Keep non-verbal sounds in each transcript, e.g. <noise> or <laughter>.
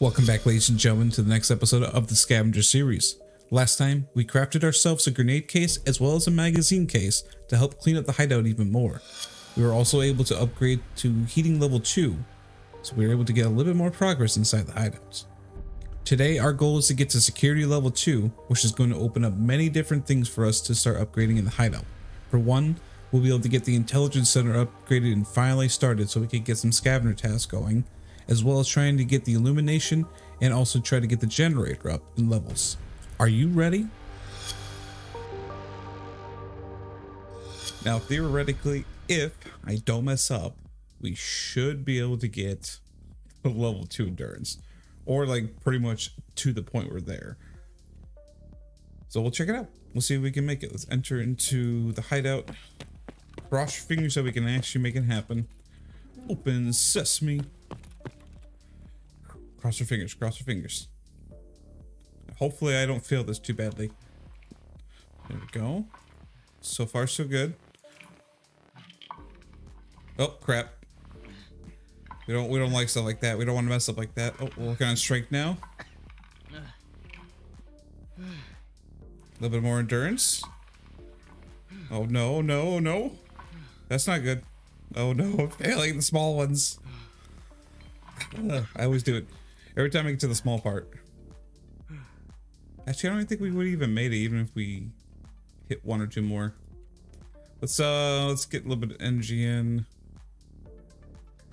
Welcome back, ladies and gentlemen, to the next episode of the Scavenger series. Last time, we crafted ourselves a grenade case as well as a magazine case to help clean up the hideout even more. We were also able to upgrade to heating level 2, so we were able to get a little bit more progress inside the hideouts. Today, our goal is to get to security level 2, which is going to open up many different things for us to start upgrading in the hideout. For one, we'll be able to get the intelligence center upgraded and finally started so we can get some scavenger tasks going, as well as trying to get the illumination and also try to get the generator up in levels. Are you ready? Now, theoretically, if I don't mess up, we should be able to get a <laughs> level 2 endurance. Or like pretty much to the point we're there. So we'll check it out. We'll see if we can make it. Let's enter into the hideout. Cross your fingers so we can actually make it happen. Open sesame. Cross your fingers, cross your fingers. Hopefully I don't feel this too badly. There we go. So far so good. Oh crap. We don't we don't like stuff like that. We don't want to mess up like that. Oh, we're working on strength now. A little bit more endurance. Oh no, no, no. That's not good. Oh no, <laughs> I'm failing the small ones. Ugh, I always do it. Every time I get to the small part. Actually, I don't even think we would even made it even if we hit one or two more. Let's uh let's get a little bit of energy in.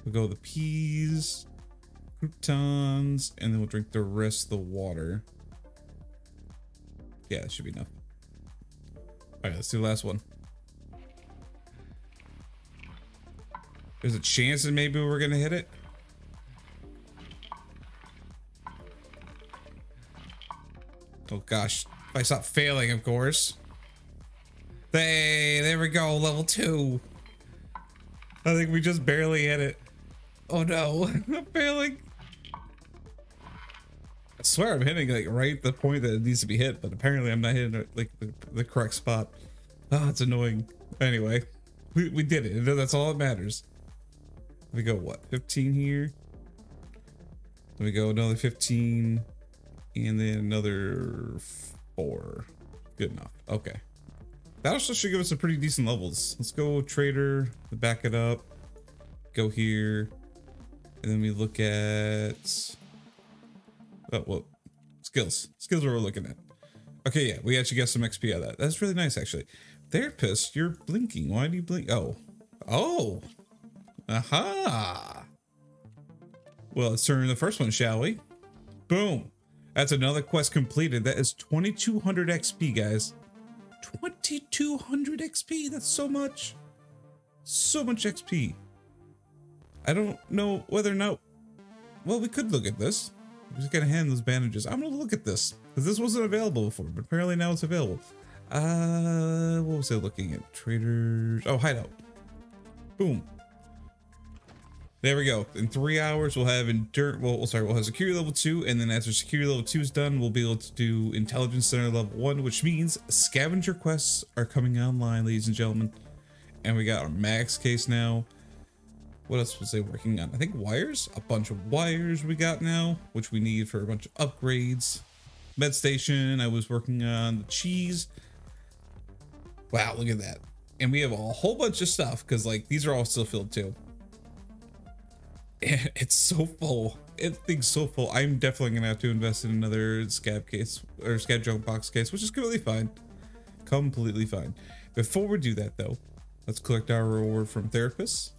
We'll go the peas, croutons, and then we'll drink the rest of the water. Yeah, that should be enough. Alright, let's do the last one. There's a chance that maybe we're gonna hit it. Oh gosh, if I stop failing, of course. Hey, there we go, level two. I think we just barely hit it. Oh no, <laughs> I'm failing. I swear I'm hitting like right the point that it needs to be hit, but apparently I'm not hitting like the, the correct spot. Oh, it's annoying. Anyway, we, we did it. That's all that matters. We go what? 15 here. Let me go another 15 and then another four. Good enough. Okay. That also should give us some pretty decent levels. Let's go trader, back it up, go here, and then we look at, oh, well, skills. Skills are we're looking at. Okay, yeah, we actually got some XP out of that. That's really nice, actually. Therapist, you're blinking. Why do you blink? Oh. Oh. Aha. Well, let's turn the first one, shall we? Boom. That's another quest completed. That is 2200 XP, guys. 2200 XP. That's so much. So much XP. I don't know whether or not. Well, we could look at this. We just gonna hand those bandages. I'm gonna look at this because this wasn't available before, but apparently now it's available. Uh, what was I looking at? Traders. Oh, hideout. Boom. There we go. In three hours, we'll have endurance. Well, oh, sorry, we'll have security level two, and then after security level two is done, we'll be able to do intelligence center level one, which means scavenger quests are coming online, ladies and gentlemen. And we got our max case now. What else was I working on? I think wires. A bunch of wires we got now, which we need for a bunch of upgrades. Med station. I was working on the cheese. Wow, look at that. And we have a whole bunch of stuff because like these are all still filled too. <laughs> it's so full. It thing's so full. I'm definitely gonna have to invest in another scav case or scav junk box case, which is completely fine. Completely fine. Before we do that though, let's collect our reward from therapists.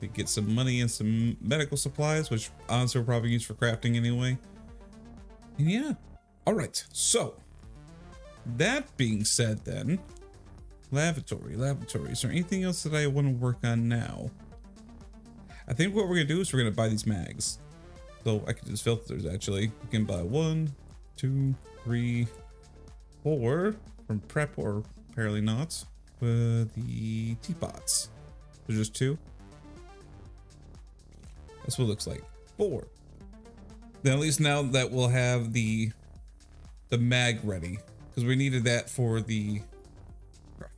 We get some money and some medical supplies, which honestly we'll probably use for crafting anyway. And yeah. Alright, so that being said then, lavatory, lavatory. Is there anything else that I want to work on now? I think what we're gonna do is we're gonna buy these mags. So I could just filters actually. We can buy one, two, three, four from Prapor apparently not. With the teapots. There's just two. That's what it looks like. Four. Then at least now that we'll have the the mag ready. Because we needed that for the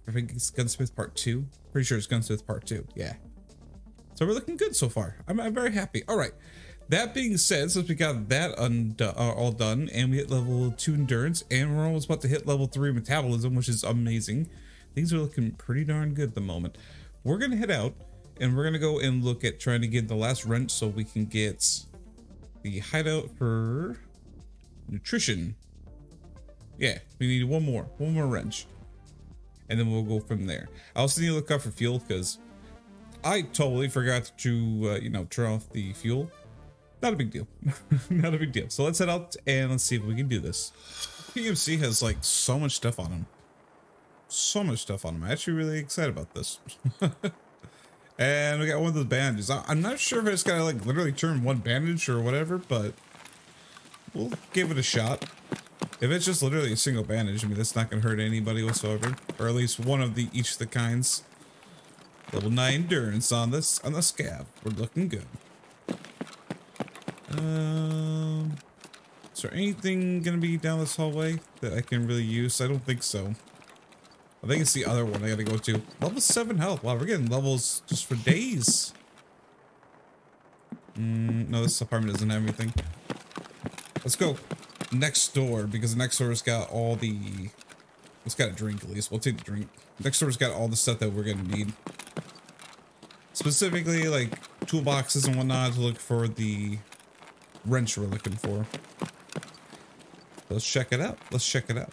I think it's Gunsmith Part 2. Pretty sure it's Gunsmith Part 2. Yeah. So we're looking good so far. I'm, I'm very happy. All right. That being said, since we got that uh, all done, and we hit level 2 endurance, and we're almost about to hit level 3 metabolism, which is amazing. Things are looking pretty darn good at the moment. We're going to head out, and we're going to go and look at trying to get the last wrench so we can get the hideout for nutrition. Yeah, we need one more, one more wrench. And then we'll go from there. I also need to look out for fuel because I totally forgot to, uh, you know, turn off the fuel. Not a big deal. <laughs> Not a big deal. So let's head out and let's see if we can do this. PMC has like so much stuff on him. So much stuff on him. I'm actually really excited about this. <laughs> and we got one of those bandages. I'm not sure if it's gotta like literally turn one bandage or whatever, but we'll give it a shot. If it's just literally a single bandage, I mean, that's not going to hurt anybody whatsoever. Or at least one of the each of the kinds. Level 9 endurance on this on the scav. We're looking good. Um, is there anything to be down this hallway that I can really use? I don't think so. I think it's the other one I got to go to. Level 7 health. Wow, we're getting levels just for days. Mm, no, this apartment doesn't have anything. Let's go next door because the next door's got all the it's got a drink at least we'll take the drink next door's got all the stuff that we're gonna need specifically like toolboxes and whatnot to look for the wrench we're looking for let's check it out let's check it out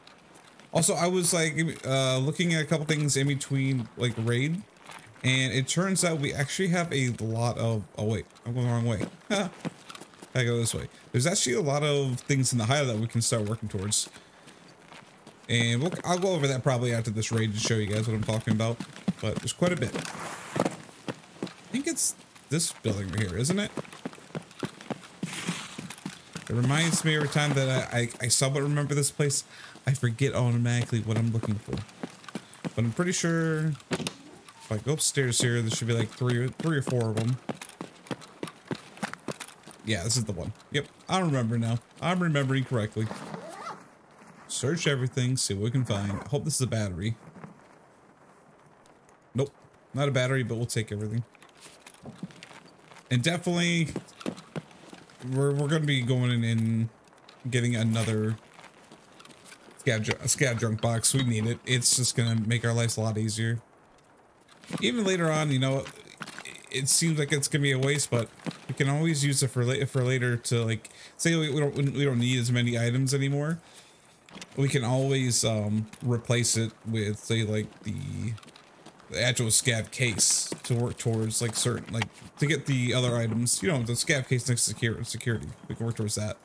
also i was like uh looking at a couple things in between like raid and it turns out we actually have a lot of oh wait i'm going the wrong way <laughs> I go this way. There's actually a lot of things in the hideout that we can start working towards. And we'll, I'll go over that probably after this raid to show you guys what I'm talking about. But there's quite a bit. It's this building right here, isn't it? It reminds me every time that I, I, I somewhat remember this place, I forget automatically what I'm looking for. But I'm pretty sure if I go upstairs here, there should be like three, three or four of them. Yeah, this is the one. Yep, I remember now. I'm remembering correctly. Search everything, see what we can find. I hope this is a battery. Nope, not a battery, but we'll take everything. And definitely, we're, we're going to be going in and getting another scav, a scav junk box. We need it. It's just going to make our lives a lot easier. Even later on, you know, it seems like it's gonna be a waste, but we can always use it for later for later to like say we, don't we don't need as many items anymore. We can always um, replace it with say like the, the actual scav case to work towards like certain like to get the other items. You know, the scav case next to secure, security. We can work towards that.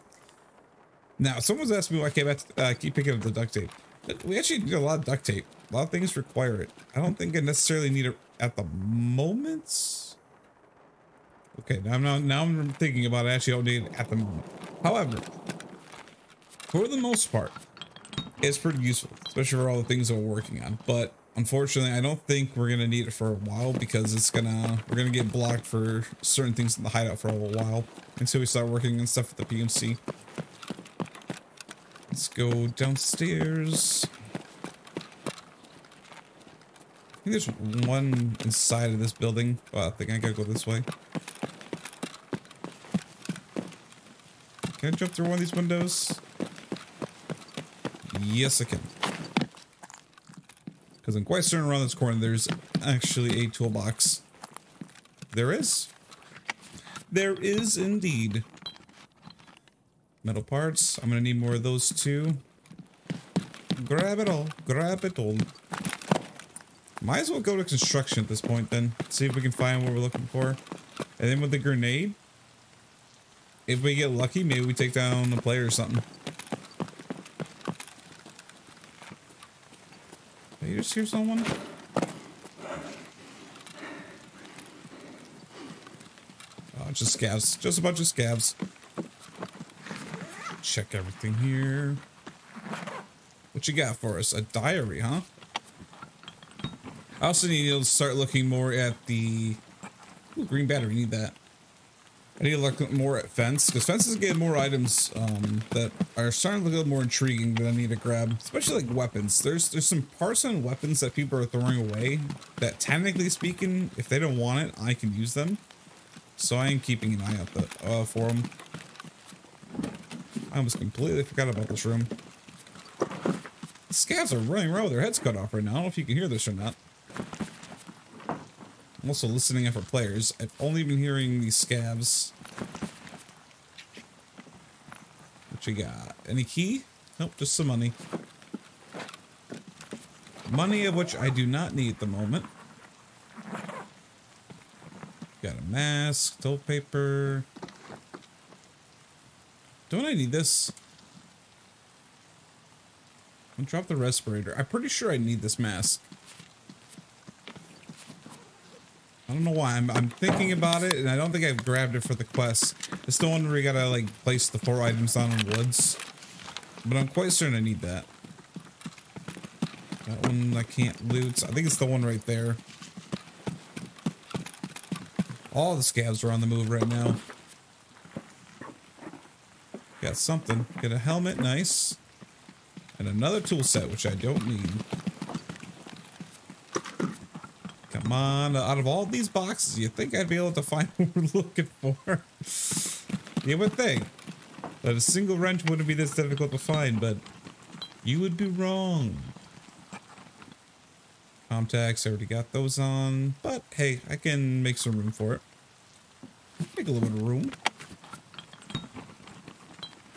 Now, someone's asked me why I keep, uh, keep picking up the duct tape. We actually need a lot of duct tape. A lot of things require it. I don't think I necessarily need it at the moment. Okay, now I'm not, now I'm thinking about it. Actually, I don't need it at the moment. However, for the most part, it's pretty useful, especially for all the things that we're working on. But unfortunately, I don't think we're gonna need it for a while because it's gonna we're gonna get blocked for certain things in the hideout for a little while until we start working and stuff with the PMC. Let's go downstairs. I think there's one inside of this building. I think I gotta go this way. Can I jump through one of these windows? Yes, I can. Because I'm quite certain around this corner there's actually a toolbox. There is. There is indeed. Metal parts. I'm going to need more of those too. Grab it all. Grab it all. Might as well go to construction at this point then. See if we can find what we're looking for. And then with the grenade, if we get lucky, maybe we take down a player or something. You hear someone? Oh, just scavs. Just a bunch of scavs. Check everything here. What you got for us? A diary, huh? I also need to start looking more at the Ooh, green battery. Need that. I need to look more at fence because fences get more items um, that are starting to look a little more intriguing that I need to grab, especially like weapons. There's there's some parts on weapons that people are throwing away that technically speaking, if they don't want it, I can use them. So I am keeping an eye out the, uh, for them. I almost completely forgot about this room. The scavs are running around with their heads cut off right now. I don't know if you can hear this or not. I'm also listening in for players. I've only been hearing these scavs. What you got? Any key? Nope, just some money. Money of which I do not need at the moment. Got a mask, toilet paper. Don't I need this? I'll drop the respirator. I'm pretty sure I need this mask. I don't know why. I'm, I'm thinking about it, and I don't think I've grabbed it for the quest. It's the one where you gotta, like, place the four items down in woods. But I'm quite certain I need that. That one I can't loot. I think it's the one right there. All the scavs are on the move right now. Got something. Get a helmet, nice. And another tool set, which I don't need. Come on, out of all these boxes, you think I'd be able to find <laughs> what we're looking for? you would think that a single wrench wouldn't be this difficult to find, but you would be wrong. Contacts, I already got those on, but hey, I can make some room for it. Make a little bit of room.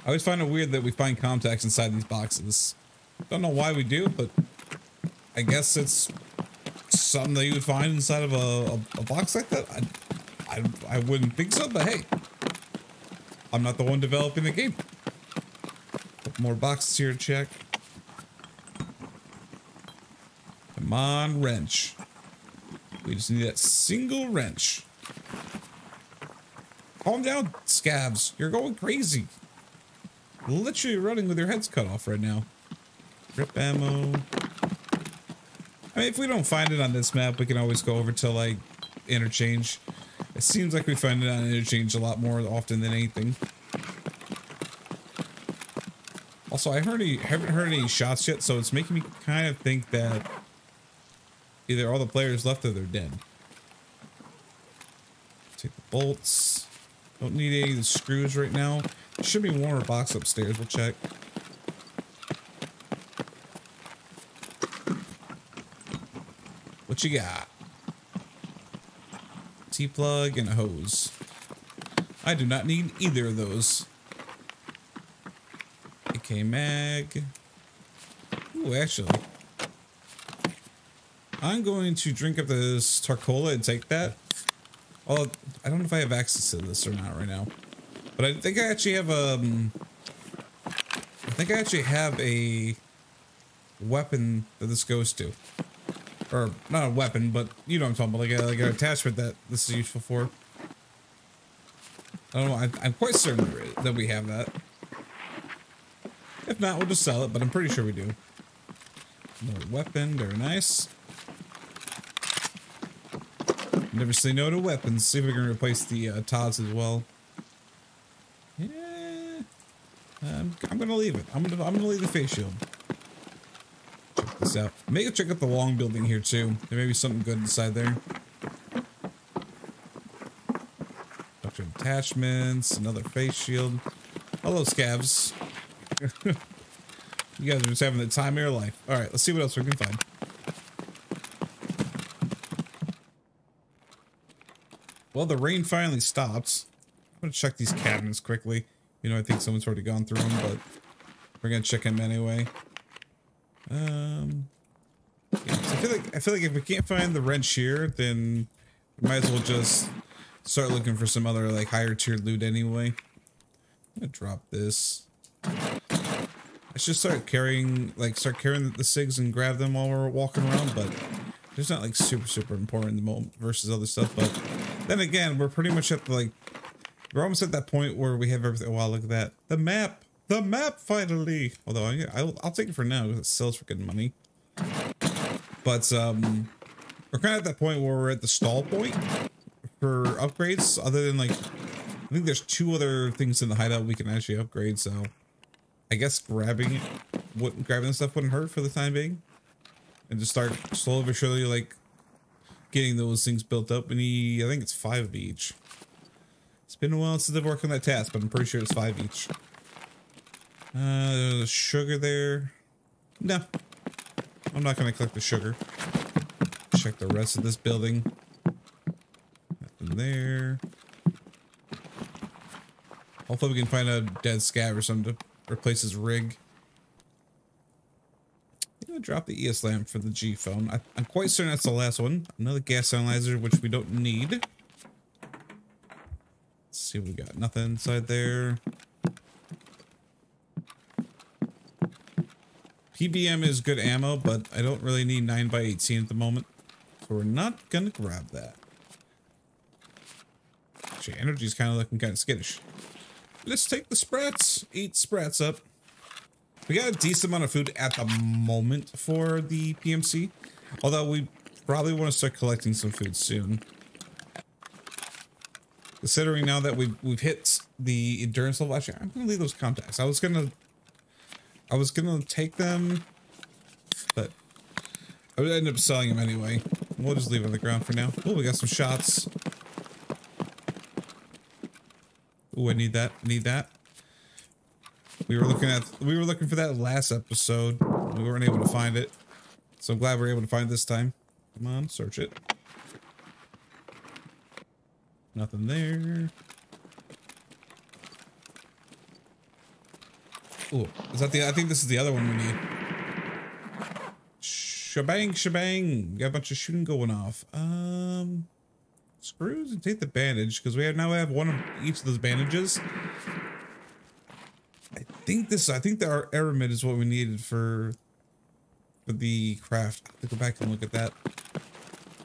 I always find it weird that we find contacts inside these boxes. Don't know why we do, but I guess it's something that you would find inside of a, a, a box like that. I, I, I wouldn't think so, but hey, I'm not the one developing the game. Couple more boxes here to check. Come on, wrench. We just need that single wrench. Calm down, scavs. You're going crazy. Literally running with your heads cut off right now. Rip ammo. Mean, if we don't find it on this map, we can always go over to, like, interchange. It seems like we find it on interchange a lot more often than anything. Also, I heard any, haven't heard any shots yet, so it's making me kind of think that either all the players left or they're dead. Take the bolts. Don't need any of the screws right now. There should be more box upstairs. We'll check. You got? T-plug and a hose. I do not need either of those. AK mag. Ooh, actually. I'm going to drink up this Tarcola and take that. Oh, I don't know if I have access to this or not right now. But I think I actually have um I think I actually have a weapon that this goes to. Or not a weapon, but you know what I'm talking about, like a, like an attachment that this is useful for. I don't know, I, I'm quite certain that we have that. If not, we'll just sell it, but I'm pretty sure we do. Another weapon, very nice. Never say no to weapons. See if we can replace the uh, Tods as well. Yeah, I'm, I'm gonna leave it. I'm gonna I'm gonna leave the face shield. This out. Maybe check out the long building here too. There may be something good inside there. Bunch attachments. Another face shield. Hello, scavs. <laughs> you guys are just having the time of your life. All right, let's see what else we can find. Well, the rain finally stops. I'm gonna check these cabinets quickly. You know, I think someone's already gone through them, but we're gonna check them anyway. Um, yeah, I feel like I feel like if we can't find the wrench here, then we might as well just start looking for some other like higher tier loot anyway. I'm gonna drop this. I should start carrying like start carrying the, the SIGs and grab them while we're walking around, but it's not like super super important the moment versus other stuff. But then again, we're pretty much at the, like we're almost at that point where we have everything. Oh, Wow, look at that. The map. The map finally. Although I, I'll, I'll take it for now because it sells for good money. But um, we're kind of at that point where we're at the stall point for upgrades. Other than like, I think there's two other things in the hideout we can actually upgrade. So I guess grabbing what grabbing stuff wouldn't hurt for the time being, and just start slowly but surely like getting those things built up. Need, I think it's five of each. It's been a while since I've worked on that task, but I'm pretty sure it's five each. Uh, sugar there. No. I'm not gonna collect the sugar. Check the rest of this building. Nothing there. Hopefully we can find a dead scav or something to replace his rig. I'm gonna drop the ES lamp for the G phone. I, am quite certain that's the last one. Another gas analyzer, which we don't need. Let's see what we got. Nothing inside there. PBM is good ammo, but I don't really need 9x18 at the moment. So we're not gonna grab that. Actually, energy's kind of looking kind of skittish. Let's take the sprats. Eat sprats up. We got a decent amount of food at the moment for the PMC. Although we probably want to start collecting some food soon. Considering now that we've we've hit the endurance level, actually, I'm gonna leave those contacts. I was gonna, I was gonna take them, but I would end up selling them anyway. We'll just leave them on the ground for now. Oh, we got some shots. Oh, I need that. Need that. We were looking at we were looking for that last episode. We weren't able to find it. So I'm glad we are able to find it this time. Come on, search it. Nothing there. Oh, is that the I think this is the other one we need. Shebang shebang. Got a bunch of shooting going off. Um screws and take the bandage because we have now we have one of each of those bandages. I think this. I think the aramid is what we needed for for the craft. I have to go back and look at that.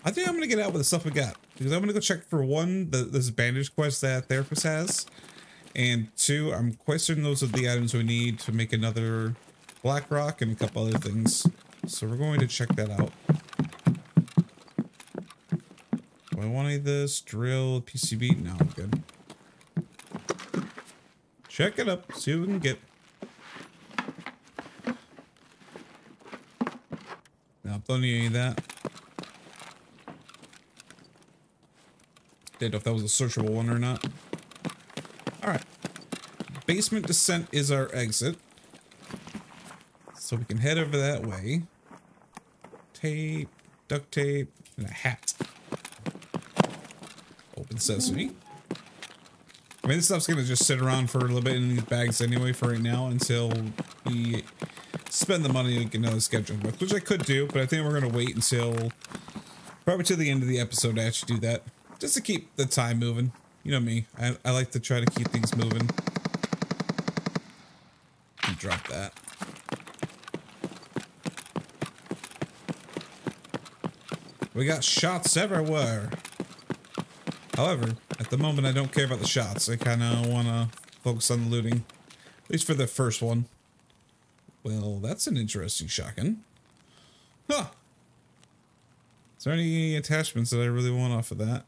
I think I'm gonna get out with the stuff we got because I'm gonna go check for one the this bandage quest that therapist has, and two I'm certain those are the items we need to make another black rock and a couple other things. So we're going to check that out. Do I want this? Drill, PCB? No, I'm good. Check it up. See what we can get. No, don't need any of that. Didn't know if that was a searchable one or not. Basement descent is our exit. So we can head over that way. Tape, duct tape, and a hat. Open sesame. I mean, this stuff's gonna just sit around for a little bit in these bags anyway for right now until we spend the money to get another schedule book, which I could do, but I think we're gonna wait until probably to the end of the episode to actually do that, just to keep the time moving. You know me, I, I like to try to keep things moving. Drop that. We got shots everywhere. However, at the moment I don't care about the shots. I kind of want to focus on the looting. At least for the first one. Well, that's an interesting shotgun. Huh. Is there any attachments that I really want off of that?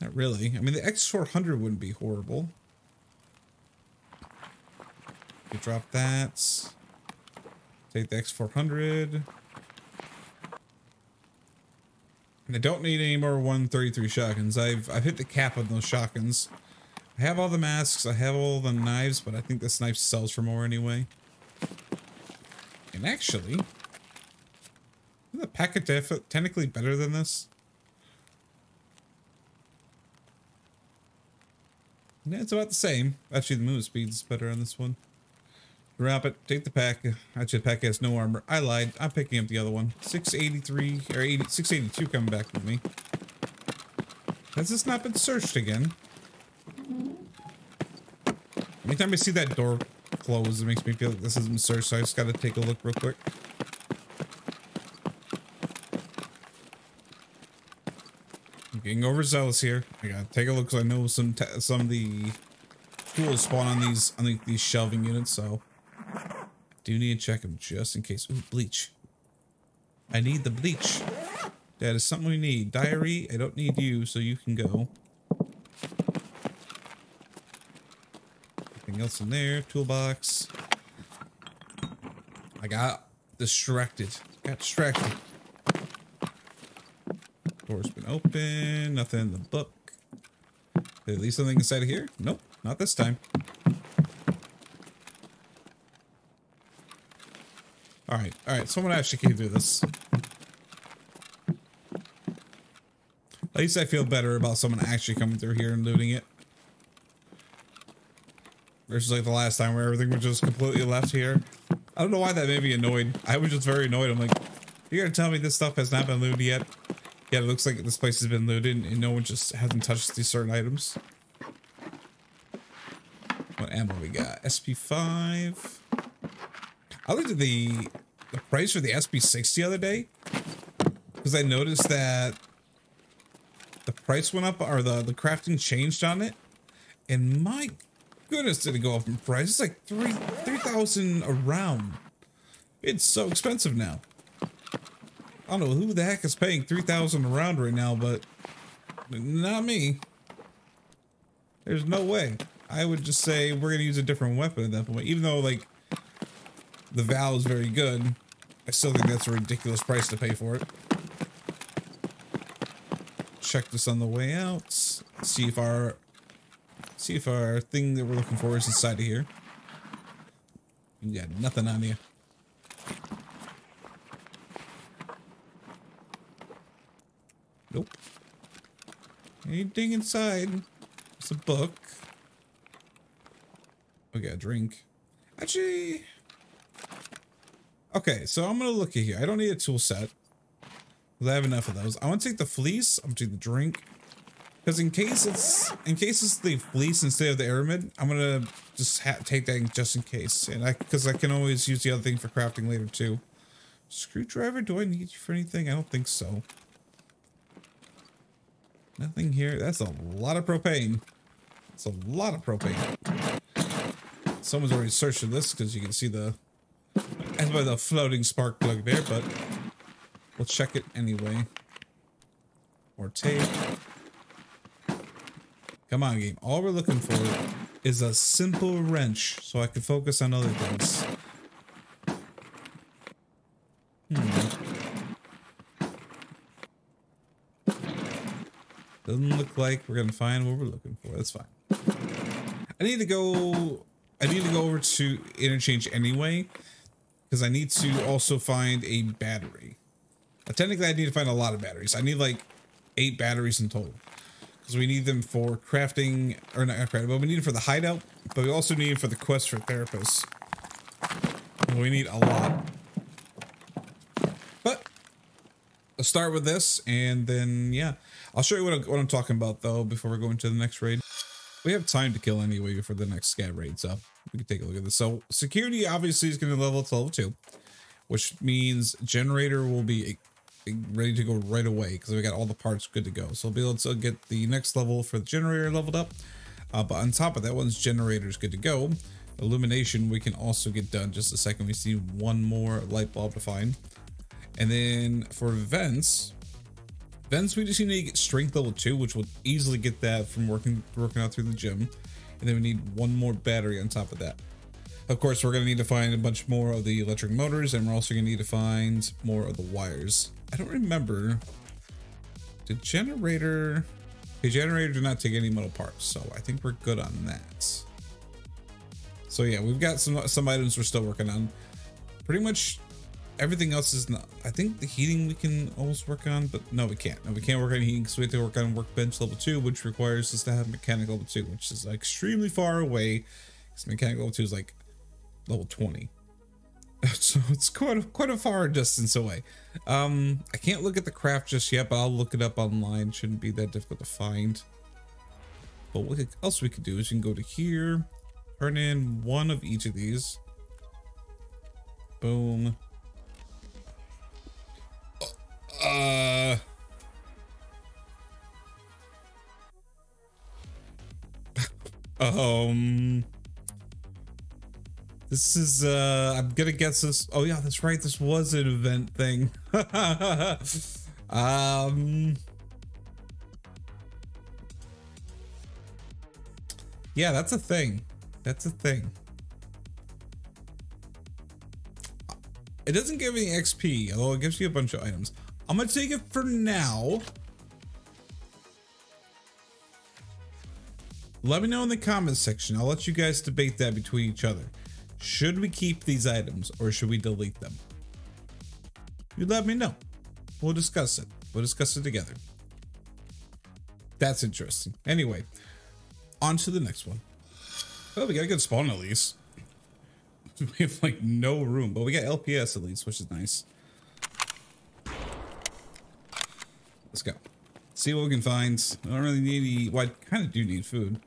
Not really. I mean, the X400 wouldn't be horrible. You drop that. Take the X400. And I don't need any more 133 shotguns. I've I've hit the cap on those shotguns. I have all the masks, I have all the knives, but I think this knife sells for more anyway. And actually, is the packet technically better than this? Yeah, it's about the same. Actually, the move speed is better on this one. Drop it. Take the pack. Actually, the pack has no armor. I lied. I'm picking up the other one. 683 or 80, 682 coming back with me. Has this not been searched again? Anytime I see that door close, it makes me feel like this isn't searched, so I just gotta take a look real quick. I'm getting overzealous here. I gotta take a look because I know some some of the tools spawn on these on the, these shelving units, so do you need to check them just in case. Ooh, bleach. I need the bleach. That is something we need. Diary, I don't need you, so you can go. Anything else in there? Toolbox. I got distracted. Got distracted. Door's been open. Nothing in the book. Did I leave something inside of here? Nope, not this time. All right, all right. Someone actually came through this. At least I feel better about someone actually coming through here and looting it. Versus like the last time where everything was just completely left here. I don't know why that made me annoyed. I was just very annoyed. I'm like, you're gonna tell me this stuff has not been looted yet? Yeah, it looks like this place has been looted and no one just hasn't touched these certain items. What ammo we got? SP5. I looked at the the price for the SP6 the other day because I noticed that the price went up or the the crafting changed on it, and my goodness, did it go up in price? It's like three three thousand a round. It's so expensive now. I don't know who the heck is paying three thousand a round right now, but not me. There's no way. I would just say we're gonna use a different weapon at that point, even though like the Val is very good. I still think that's a ridiculous price to pay for it. Check this on the way out. See if our see if our thing that we're looking for is inside of here. You got nothing on you. Nope. Anything inside? It's a book. Got a drink. Actually, Okay, so I'm gonna look at here. I don't need a tool set. I have enough of those. I want to take the fleece. I'm gonna take the drink. Because in case it's in case it's the fleece instead of the aramid, I'm gonna just take that just in case. And I because I can always use the other thing for crafting later too. Screwdriver? Do I need you for anything? I don't think so. Nothing here. That's a lot of propane. It's a lot of propane. Someone's already searched this because you can see the as by the floating spark plug there, but we'll check it anyway. Or tape. Come on, game. All we're looking for is a simple wrench so I can focus on other things. Hmm. Doesn't look like we're gonna find what we're looking for. That's fine. I need to go. I need to go over to interchange anyway because I need to also find a battery. Now, technically, I need to find a lot of batteries. I need like eight batteries in total because we need them for crafting, or not crafting, but we need them for the hideout, but we also need them for the quest for therapists. We need a lot. But let's start with this, and then, yeah. I'll show you what, I, what I'm talking about, though, before we go into the next raid. We have time to kill anyway for the next scav raid, so we can take a look at this. So security obviously is going to level to level two, which means generator will be ready to go right away because we got all the parts good to go. So we'll be able to get the next level for the generator leveled up. Uh, but on top of that, once generator is good to go, illumination we can also get done. Just a second, we see one more light bulb to find. And then for vents, vents we just need to get strength level two, which will easily get that from working working out through the gym and then we need one more battery on top of that. Of course, we're going to need to find a bunch more of the electric motors, and we're also going to need to find more of the wires. I don't remember. The generator... The generator did not take any metal parts, so I think we're good on that. So yeah, we've got some some items we're still working on. Pretty much everything else is not. I think the heating we can almost work on, but no, we can't. No, we can't work on heating because we have to work on workbench level two, which requires us to have mechanical level two, which is extremely far away. Because mechanical level two is like level 20. <laughs> so it's quite a, quite a far distance away. Um, I can't look at the craft just yet, but I'll look it up online. Shouldn't be that difficult to find. But what else we could do is you can go to here, turn in one of each of these. Boom. Uh. <laughs> um. This is, uh, I'm gonna guess this. Oh, yeah, that's right. This was an event thing. <laughs> um. Yeah, that's a thing. That's a thing. It doesn't give any XP, although it gives you a bunch of items. I'm gonna take it for now. Let me know in the comments section. I'll let you guys debate that between each other. Should we keep these items or should we delete them? You let me know. We'll discuss it. We'll discuss it together. That's interesting. Anyway, on to the next one. Oh, we got a good spawn at least. <laughs> We have like no room, but we got LPS at least, which is nice. Let's go. See what we can find. I don't really need any, well, I kind of do need food.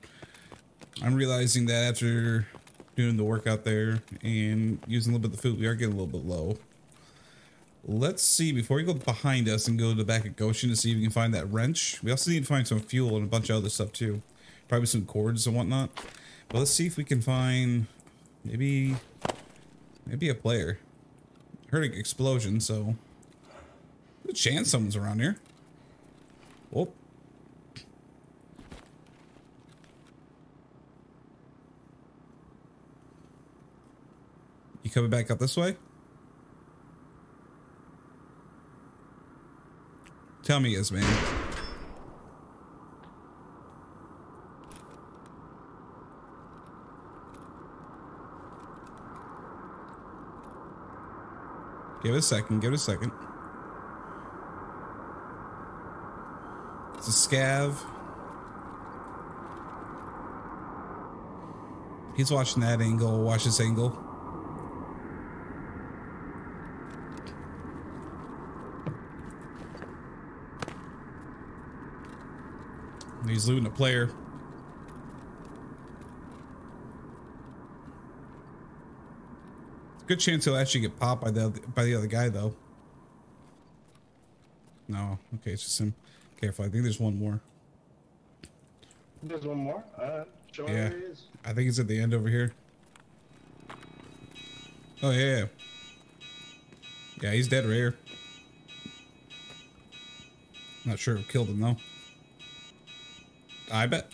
I'm realizing that after doing the workout there and using a little bit of the food, we are getting a little bit low. Let's see, before we go behind us and go to the back of Goshan to see if we can find that wrench. We also need to find some fuel and a bunch of other stuff too. Probably some cords and whatnot. But let's see if we can find maybe maybe a player. Heard an explosion, so good chance someone's around here. Oh. You coming back up this way? Tell me yes, man. Give it a second. Give it a second. A scav. He's watching that angle. Watch this angle. He's looting a player. Good chance he'll actually get popped by the by the other guy though. No, okay, it's just him. Careful, I think there's one more. There's one more. Uh, show Yeah. where he is. I think it's at the end over here. Oh yeah, yeah. Yeah, he's dead right here. Not sure who killed him though. I bet.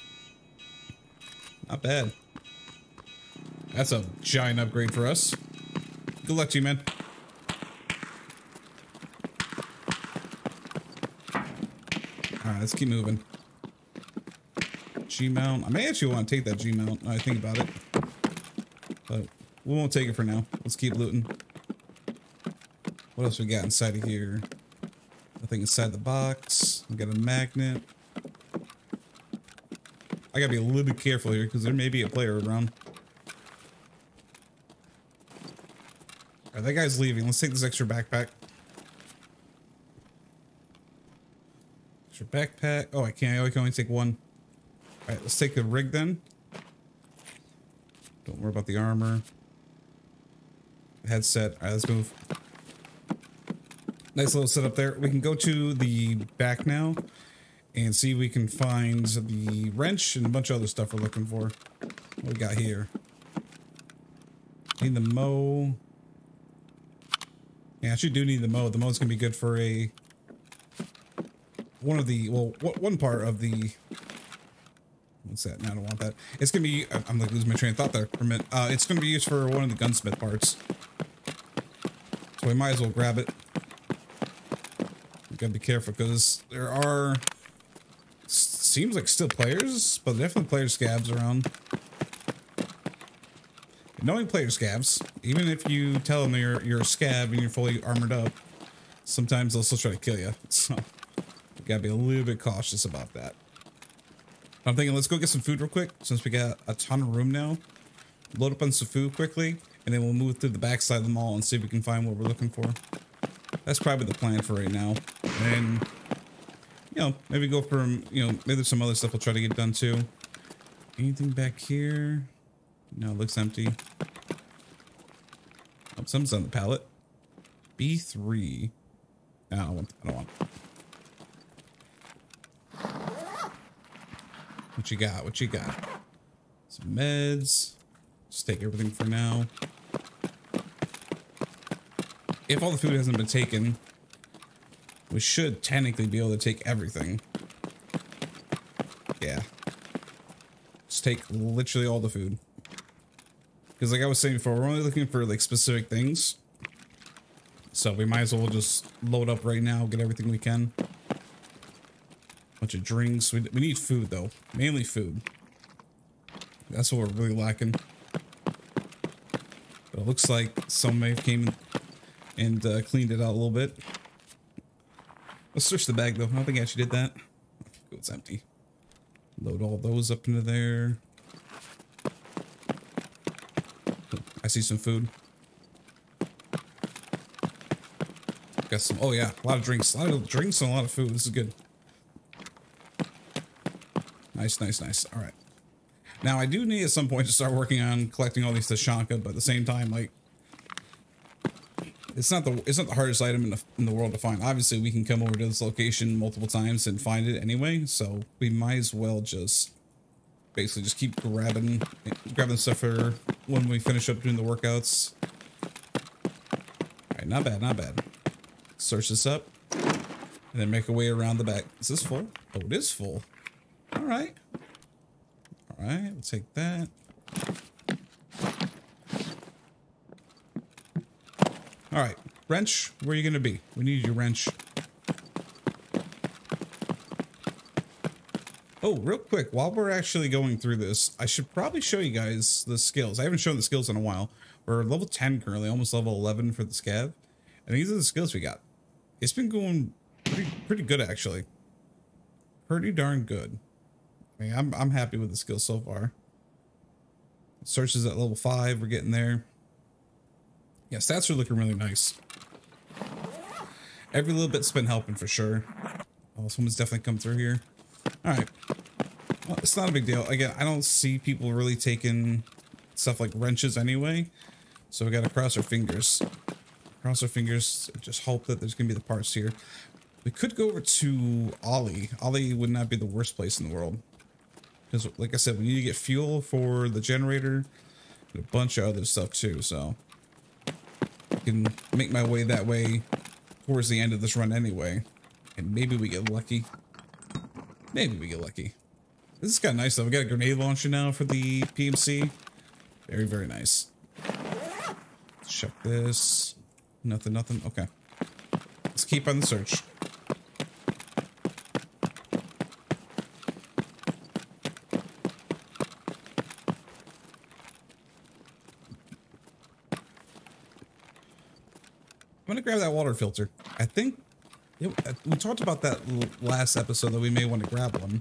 Not bad. That's a giant upgrade for us. Good luck to you, man. Alright, let's keep moving. G mount. I may actually want to take that G mount. now I think about it, but we won't take it for now. Let's keep looting. What else we got inside of here? Nothing inside the box. We got a magnet. I gotta be a little bit careful here because there may be a player around. Alright, that guy's leaving. Let's take this extra backpack. Extra backpack. Oh, I can't. I can only take one. Alright, let's take the rig then. Don't worry about the armor. Headset. Alright, let's move. Nice little setup there. We can go to the back now and see if we can find the wrench and a bunch of other stuff we're looking for. What we got here? Need the mow. Yeah, I actually do need the mow. The mow's gonna be good for a one of the well, one part of the. What's that? No, I don't want that. It's gonna be. I'm like losing my train of thought there for a minute. Uh, it's gonna be used for one of the gunsmith parts. So we might as well grab it. We gotta be careful because there are seems like still players, but definitely player scavs around. Knowing player scavs, even if you tell them you're you're a scav and you're fully armored up, sometimes they'll still try to kill you. <laughs> So gotta be a little bit cautious about that. I'm thinking let's go get some food real quick since we got a ton of room now. Load up on some food quickly, and then we'll move through the backside of the mall and see if we can find what we're looking for. That's probably the plan for right now. And you know, maybe go for, you know, maybe there's some other stuff we'll try to get done too. Anything back here? No, it looks empty. Oh, something's on the pallet. B3. No, I don't want, I don't want. What you got? What you got? Some meds. Just take everything for now. If all the food hasn't been taken, we should technically be able to take everything. Yeah. Just take literally all the food. Because like I was saying before, we're only looking for like specific things. So we might as well just load up right now, get everything we can. Bunch of drinks. We, we need food though. Mainly food. That's what we're really lacking. But it looks like some may have came and uh, cleaned it out a little bit. Let's search the bag though. I don't think I actually did that. It's empty. Load all those up into there. I see some food. Got some. Oh yeah, a lot of drinks. A lot of drinks and a lot of food. This is good. Nice, nice, nice. All right. Now I do need at some point to start working on collecting all these Tushonka, but at the same time, like, it's not the it's not the hardest item in the in the world to find. Obviously, we can come over to this location multiple times and find it anyway, so we might as well just basically just keep grabbing grabbing stuff for when we finish up doing the workouts. All right, not bad, not bad. Search this up, and then make our way around the back. Is this full? Oh, it is full. All right. All right, we'll take that. All right, wrench, where are you gonna be? We need your wrench. Oh, real quick, while we're actually going through this, I should probably show you guys the skills. I haven't shown the skills in a while. We're level 10 currently, almost level 11 for the scav. And these are the skills we got. It's been going pretty, pretty good, actually. Pretty darn good. I mean, I'm, I'm happy with the skill so far. Searches at level 5. We're getting there. Yeah, stats are looking really nice. Every little bit's been helping for sure. Oh, someone's definitely come through here. Alright. Well, it's not a big deal. Again, I don't see people really taking stuff like wrenches anyway. So we gotta cross our fingers. Cross our fingers. Just hope that there's gonna be the parts here. We could go over to Ollie. Ollie would not be the worst place in the world. Because, like I said, we need to get fuel for the generator. And a bunch of other stuff too, so... I can make my way that way towards the end of this run anyway. And maybe we get lucky. Maybe we get lucky. This is kind of nice though. We got a grenade launcher now for the PMC. Very, very nice. Check this. Nothing, nothing. Okay. Let's keep on the search. I'm gonna grab that water filter. I think it, we talked about that last episode that we may want to grab one.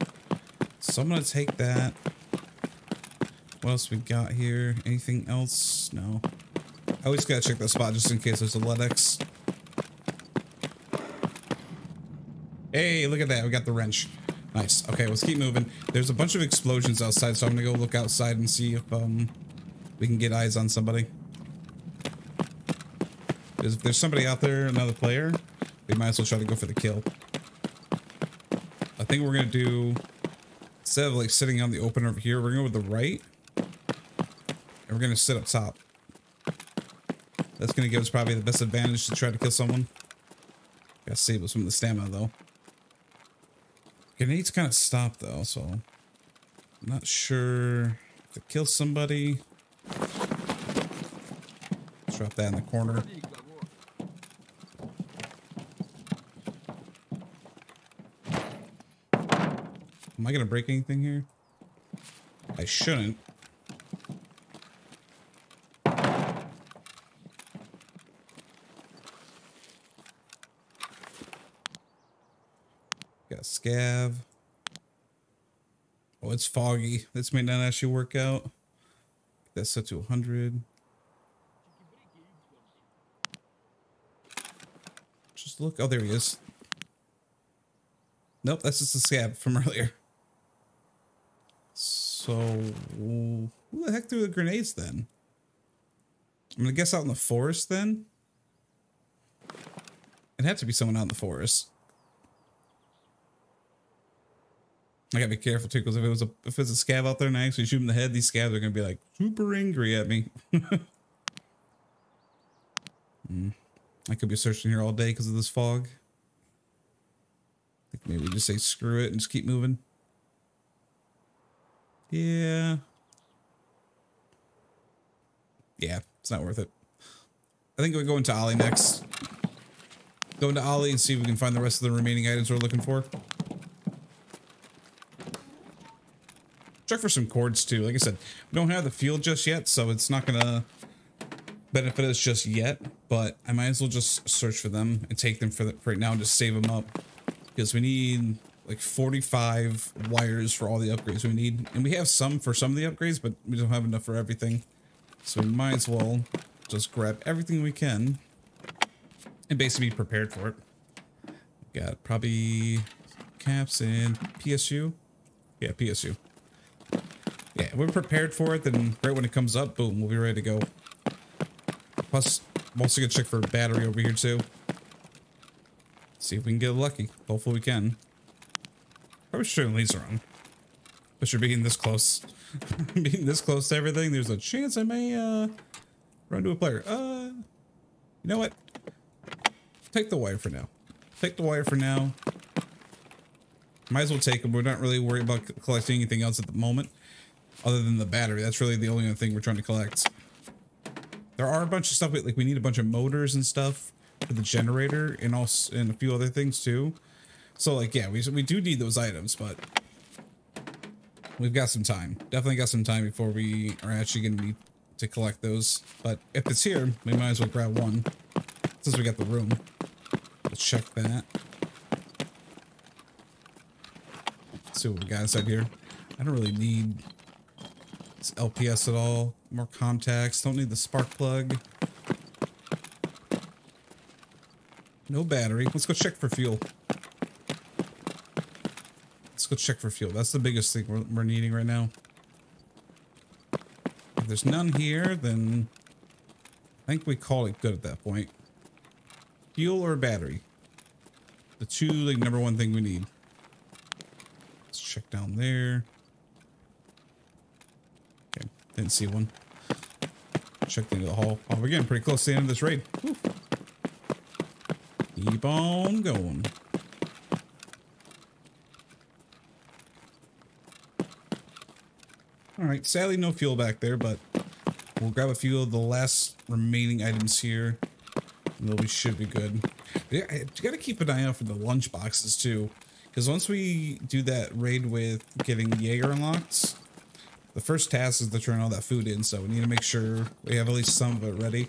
So I'm gonna take that. What else we got here? Anything else? No. I always gotta check that spot just in case there's a LEDX. Hey, look at that. We got the wrench. Nice. Okay, let's keep moving. There's a bunch of explosions outside, so I'm gonna go look outside and see if um we can get eyes on somebody. If there's somebody out there, another player, we might as well try to go for the kill. I think we're gonna do instead of like sitting on the open over here, we're gonna go with the right. And we're gonna sit up top. That's gonna give us probably the best advantage to try to kill someone. Gotta save us from the stamina though. Grenades kind of stop though, so I'm not sure to kill somebody. Drop that in the corner. Am I gonna break anything here? I shouldn't. Got a scav. Oh, it's foggy. This may not actually work out. That's set to 100. Just look. Oh, there he is. Nope, that's just a scav from <laughs> earlier. So, who the heck threw the grenades then? I'm gonna guess out in the forest then? It had to be someone out in the forest. I gotta be careful too, because if it was a if it's a scav out there and I actually shoot him in the head, these scavs are gonna be like super angry at me. <laughs> mm. I could be searching here all day because of this fog. I think maybe we just say screw it and just keep moving. Yeah. Yeah, it's not worth it. I think we're going to Ollie next. Going to Ollie and see if we can find the rest of the remaining items we're looking for. check for some cords too. Like I said, we don't have the field just yet, so it's not gonna benefit us just yet. But I might as well just search for them and take them for, the, for right now and just save them up because we need like 45 wires for all the upgrades we need, and we have some for some of the upgrades, but we don't have enough for everything. So we might as well just grab everything we can and basically be prepared for it. Got probably caps and PSU. Yeah, PSU. Yeah, we're prepared for it, then right when it comes up, boom, we'll be ready to go. Plus, I'm also gonna check for battery over here too. See if we can get lucky. Hopefully we can. Should turn laser on. But you're being this close. <laughs> being this close to everything, there's a chance I may uh run to a player. Uh you know what? Take the wire for now. Take the wire for now. Might as well take them. We're not really worried about collecting anything else at the moment other than the battery. That's really the only thing we're trying to collect. There are a bunch of stuff, like we need a bunch of motors and stuff for the generator and also and a few other things too. So like, yeah, we, we do need those items, but we've got some time. Definitely got some time before we are actually going to need to collect those. But if it's here, we might as well grab one since we got the room. Let's check that. Let's see what we got inside here. I don't really need this LPS at all. More contacts. Don't need the spark plug. No battery. Let's go check for fuel. Let's go check for fuel. That's the biggest thing we're, we're needing right now. If there's none here, then I think we call it good at that point. Fuel or battery? The two, like, number one thing we need. Let's check down there. Okay, didn't see one. Check into the hall. Oh, we're getting pretty close to the end of this raid. Keep on going. Right, sadly no fuel back there, but we'll grab a few of the last remaining items here. And then we should be good. Yeah, you gotta keep an eye out for the lunch boxes too. Because once we do that raid with getting Jaeger unlocked, the first task is to turn all that food in, so we need to make sure we have at least some of it ready.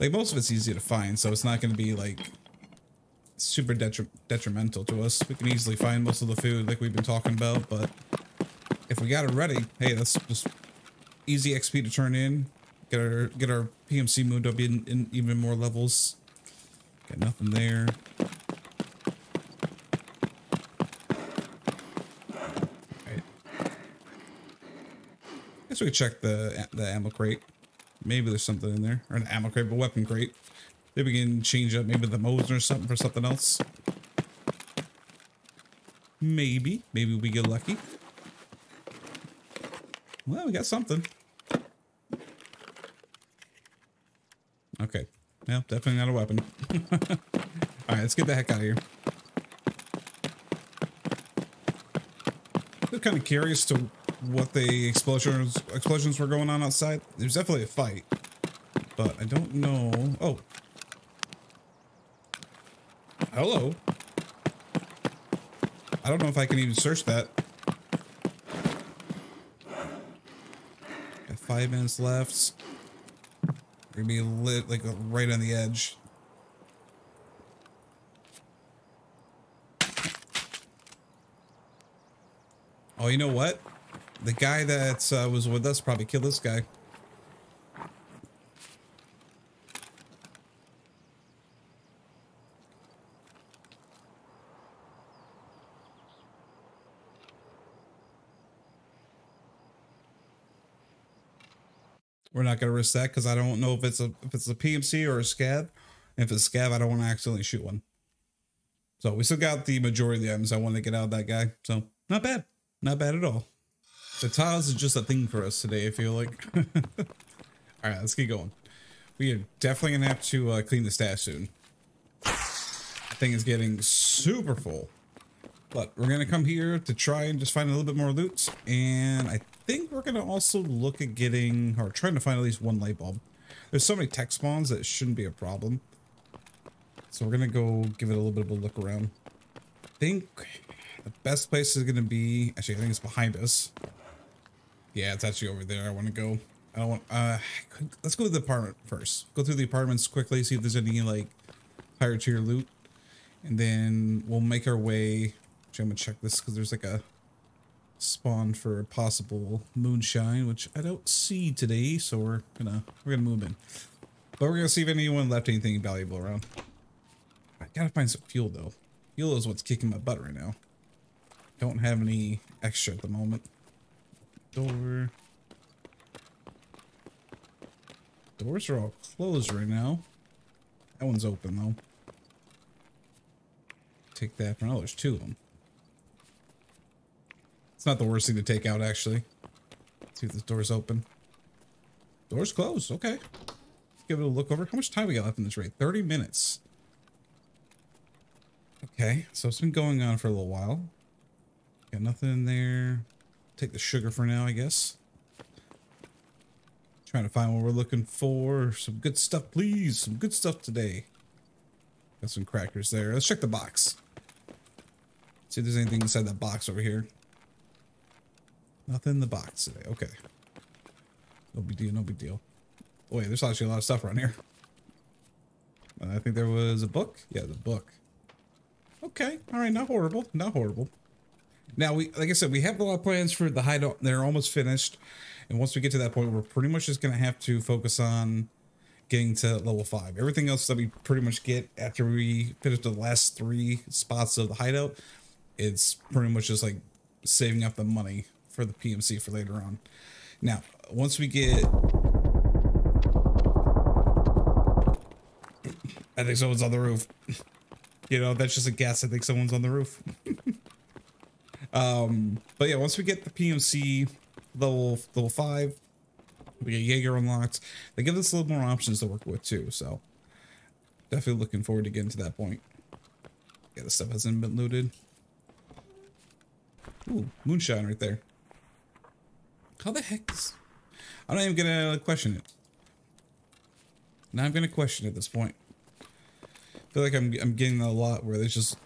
Like, most of it's easy to find, so it's not going to be, like, super detri detrimental to us. We can easily find most of the food like we've been talking about, but we got it ready, hey, that's just easy XP to turn in. Get our get our PMC moved up in, in even more levels. Got nothing there. Guess we could check the the ammo crate. Maybe there's something in there, or an ammo crate, but weapon crate. Maybe we can change up maybe the Mosin or something for something else. Maybe, maybe we get lucky. Well, we got something. Okay. Well, definitely not a weapon. <laughs> All right, let's get the heck out of here. I'm kind of curious to what the explosions explosions were going on outside. There's definitely a fight, but I don't know. Oh, hello. I don't know if I can even search that. Five minutes left. We're gonna be lit like right on the edge. Oh, you know what? The guy that uh, was with us probably killed this guy. Not gonna risk that because I don't know if it's a if it's a PMC or a. And if it's a scav, I don't want to accidentally shoot one. So we still got the majority of the items I want to get out of that guy. So not bad. Not bad at all. The tiles is just a thing for us today, I feel like. <laughs> all right, let's keep going. We are definitely going to have to uh, clean the stash soon. That thing is getting super full. But we're going to come here to try and just find a little bit more loot. And I think we're going to also look at getting, or trying to find at least one light bulb. There's so many tech spawns that shouldn't be a problem. So we're going to go give it a little bit of a look around. I think The best place is gonna be actually I think it's behind us. Yeah, it's actually over there. I want to go. I don't want. Uh, let's go to the apartment first. Go through the apartments quickly. See if there's any like higher tier loot, and then we'll make our way. Actually, I'm gonna check this because there's like a spawn for a possible moonshine, which I don't see today. So we're gonna we're gonna move in, but we're gonna see if anyone left anything valuable around. I gotta find some fuel though. Fuel is what's kicking my butt right now. Don't have any extra at the moment. Door. Doors are all closed right now. That one's open though. Take that for now. There's two of them. It's not the worst thing to take out actually. Let's see if this door's open. Door's closed. Okay. Let's give it a look over. How much time we got left in this raid? 30 minutes. Okay, so it's been going on for a little while. Got nothing in there. Take the sugar for now, I guess. Trying to find what we're looking for. Some good stuff, please. Some good stuff today. Got some crackers there. Let's check the box. See if there's anything inside that box over here. Nothing in the box today. Okay. No big deal, no big deal. Oh, wait, there's actually a lot of stuff around here. I think there was a book. Yeah, the book. Okay. All right. Not horrible. Not horrible. Now, we like I said, we have a lot of plans for the hideout. They're almost finished. And once we get to that point, we're pretty much just going to have to focus on getting to level 5. Everything else that we pretty much get after we finish the last three spots of the hideout, it's pretty much just like saving up the money for the PMC for later on. Now, once we get... I think someone's on the roof. you know, that's just a guess. I think someone's on the roof. <laughs> Um, but yeah, once we get the PMC level level five, we get Jaeger unlocked. They give us a little more options to work with too. So definitely looking forward to getting to that point. Yeah, the stuff hasn't been looted. Ooh, moonshine right there. How the heck is... I'm not even gonna question it. Now I'm gonna question at this point. I feel like I'm I'm getting a lot where there's just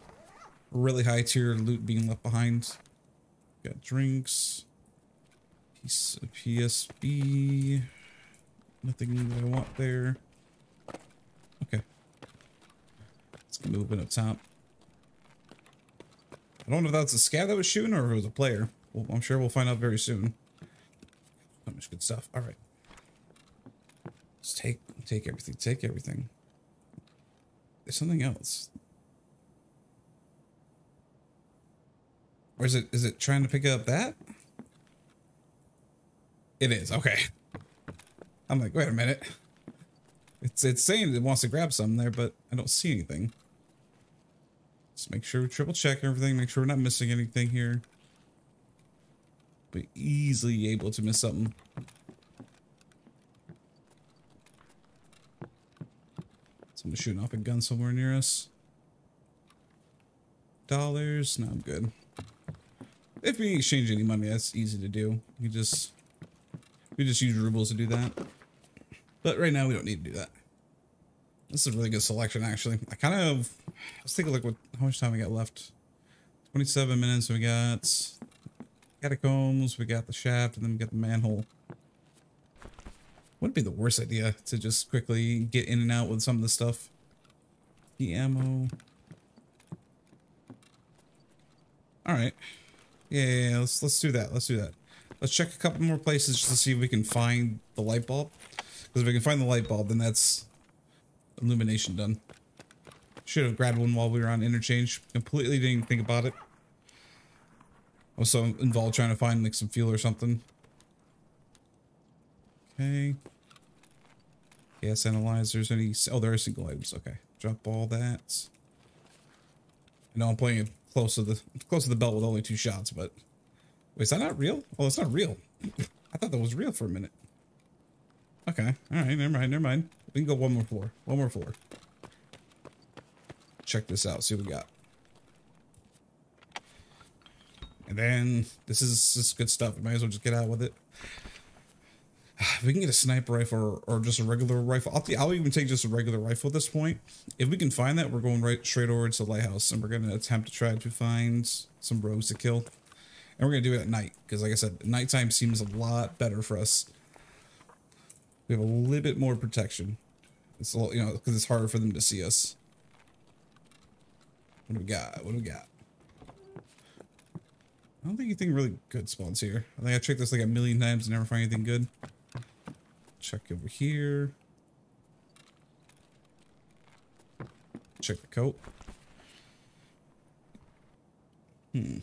really high tier loot being left behind. Got drinks. Piece of PSB. Nothing that I want there. Okay. Let's move it up top. I don't know if that's a scav that was shooting or if it was a player. Well, I'm sure we'll find out very soon. So much good stuff. All right. Let's take take everything. Take everything. There's something else. Or is it is it trying to pick up that? It is, okay. I'm like, wait a minute. It's it's saying it wants to grab something there, but I don't see anything. Just make sure we triple check everything, make sure we're not missing anything here. Be easily able to miss something. Someone shooting off a gun somewhere near us. Dollars? No, I'm good. If we exchange any money, that's easy to do. We just we just use rubles to do that. But right now we don't need to do that. This is a really good selection actually. I kind of let's take a look what how much time we got left. 27 minutes, we got catacombs, we got the shaft, and then we got the manhole. Wouldn't be the worst idea to just quickly get in and out with some of the stuff. The ammo. Alright. Yeah, yeah, yeah, let's let's do that. Let's do that. Let's check a couple more places just to see if we can find the light bulb. Because if we can find the light bulb, then that's illumination done. Should have grabbed one while we were on interchange. Completely didn't think about it. Also involved trying to find like some fuel or something. Okay. Gas analyzers. Any? Oh, there are single items. Okay. Drop all that. I know I'm playing close to the close to the belt with only two shots, but wait, is that not real? Oh, it's not real. <laughs> I thought that was real for a minute. Okay, all right, never mind, never mind. We can go one more floor, one more floor. Check this out, see what we got. And then this is this is good stuff. We might as well just get out with it. If <sighs> we can get a sniper rifle or, or just a regular rifle, I'll, I'll even take just a regular rifle at this point. If we can find that, we're going right straight over to the lighthouse and we're going to attempt to try to find some rogues to kill. And we're going to do it at night because, like I said, nighttime seems a lot better for us. We have a little bit more protection. It's a little, you know, because it's harder for them to see us. What do we got? What do we got? I don't think anything really good spawns here. I think I checked this like a million times and never find anything good. Check over here. Check the coat. Hmm.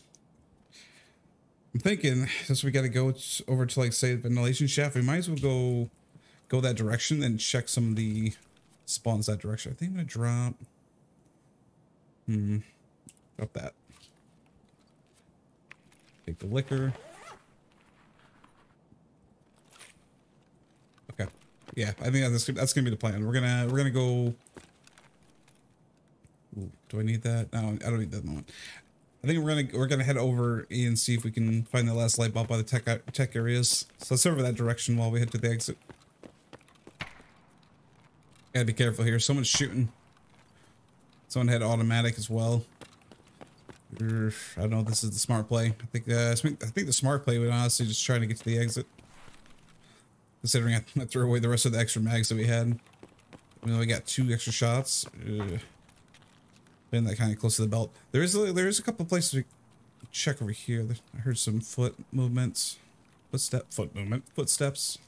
I'm thinking since we got to go over to like say the ventilation shaft, we might as well go go that direction and check some of the spawns that direction. I think I'm gonna drop. Hmm. Drop that. Take the liquor. Okay. Yeah, I think that's that's gonna be the plan. We're gonna we're gonna go. Ooh, do I need that? No, I don't need that moment. I think we're gonna we're gonna head over and see if we can find the last light bulb by the tech tech areas. So let's over that direction while we head to the exit. Gotta be careful here. Someone's shooting. Someone had automatic as well. I don't know. This is the smart play. I think. Uh, I think. The smart play would honestly just trying to get to the exit. Considering I, <laughs> I threw away the rest of the extra mags that we had. We got two extra shots. Ugh. Been that kind of close to the belt. There is a, there is a couple places we check over here. I heard some foot movements. Footstep. Foot movement. Footsteps.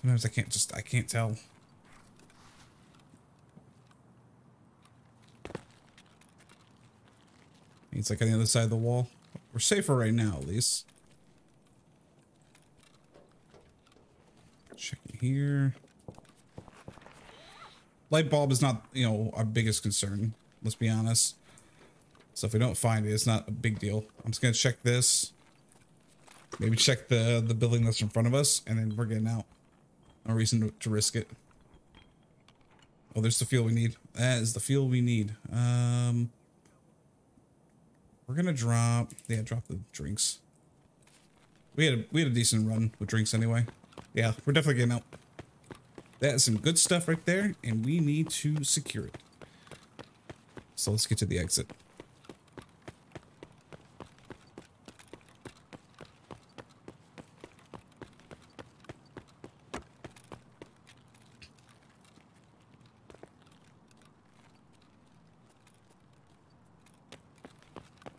Sometimes I can't just I can't tell. It's like on the other side of the wall. We're safer right now, at least. Checking here. Light bulb is not, you know, our biggest concern. Let's be honest. So if we don't find it, it's not a big deal. I'm just gonna check this. Maybe check the the building that's in front of us, and then we're getting out. No reason to, to risk it. Oh, there's the fuel we need. That is the fuel we need. Um, we're gonna drop. Yeah, drop the drinks. We had a, we had a decent run with drinks anyway. Yeah, we're definitely getting out. That's some good stuff right there, and we need to secure it. So let's get to the exit.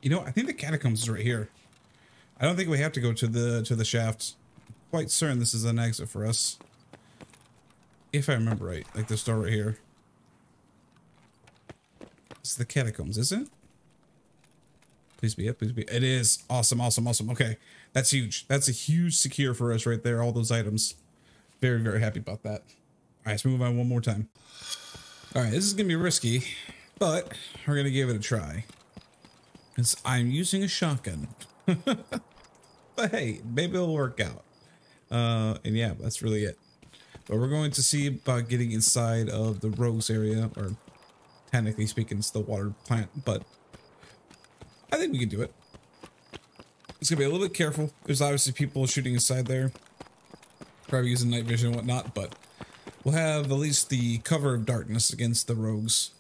You know, I think the catacombs is right here. I don't think we have to go to the to the shafts. Quite certain this is an exit for us. If I remember right, like this door right here. It's the catacombs, is it? Please be it, please be. It is. Awesome, awesome, awesome. Okay. That's huge. That's a huge secure for us right there, all those items. Very, very happy about that. All right, let's move on one more time. All right, this is going to be risky, but we're going to give it a try. Because I'm using a shotgun. <laughs> but hey, maybe it'll work out. Uh, and yeah, that's really it. But we're going to see about getting inside of the Rose area, or technically speaking, it's the water plant, but I think we can do it. It's gonna be a little bit careful. There's obviously people shooting inside there. Probably using night vision and whatnot, but we'll have at least the cover of darkness against the rogues.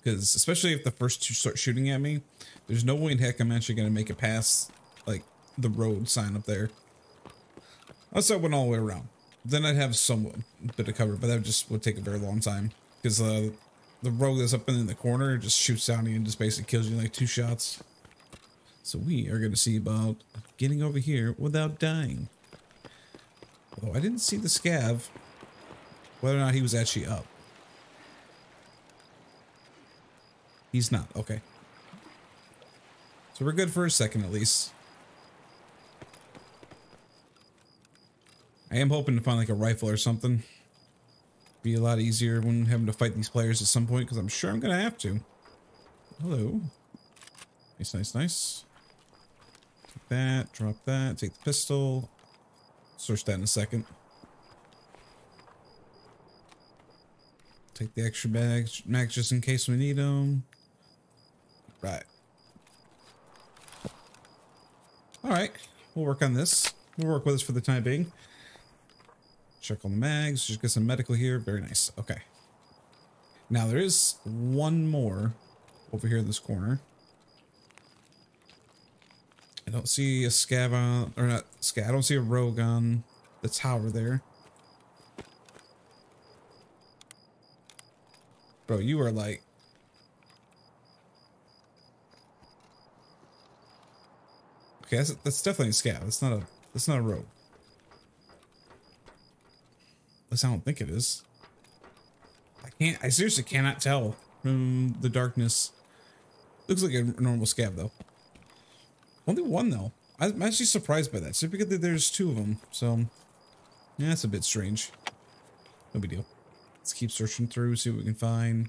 Because especially if the first two start shooting at me, there's no way in heck I'm actually gonna make it past like the road sign up there. Unless I went all the way around. Then I'd have some bit of cover, but that just would take a very long time. Because uh, the rogue that's up in the corner just shoots down you and just basically kills you in like two shots. So we are going to see about getting over here without dying. Although I didn't see the scav, whether or not he was actually up. He's not. Okay. So we're good for a second at least. I am hoping to find like a rifle or something. Be a lot easier when having to fight these players at some point because I'm sure I'm going to have to. Hello. Nice, nice, nice. Take that, drop that, take the pistol. Search that in a second. Take the extra bags, max just in case we need them. Right. All right. we'll work on this. We'll work with this for the time being. Check on the mags. Just get some medical here. Very nice. Okay. Now there is one more over here in this corner. I don't see a scav on, or not scav. I don't see a rogue on the tower there. Bro, you are like Okay, that's, that's definitely a scav. That's not a that's not a rogue. At least I don't think it is. I can't I seriously cannot tell from the darkness. Looks like a normal scav though. Only one though. I'm actually surprised by that. Typically there's two of them, so yeah, that's a bit strange. No big deal. Let's keep searching through, see what we can find.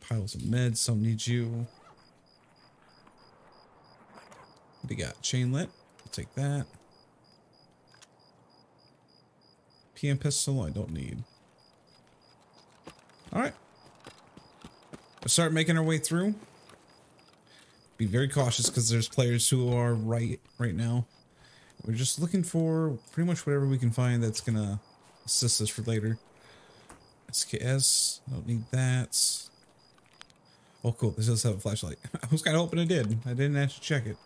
Piles of meds, some need you. You got? Chain lit. I'll take that. PM pistol, I don't need. Alright. Let's start making our way through. Be very cautious because there's players who are right right now. We're just looking for pretty much whatever we can find that's gonna assist us for later. SKS, don't need that. Oh cool, this does have a flashlight. <laughs> I was kinda hoping it did. I didn't actually check it.